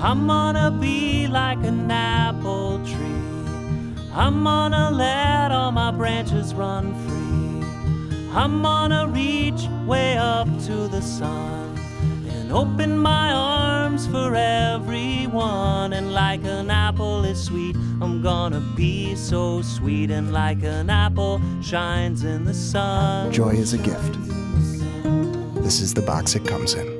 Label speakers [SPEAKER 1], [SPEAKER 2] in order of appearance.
[SPEAKER 1] I'm gonna be like an apple tree. I'm gonna let all my branches run free. I'm gonna reach way up to the sun and open my arms for everyone. And like an apple is sweet, I'm gonna be so sweet. And like an apple shines in the sun.
[SPEAKER 2] Joy is a gift. This is the box it comes in.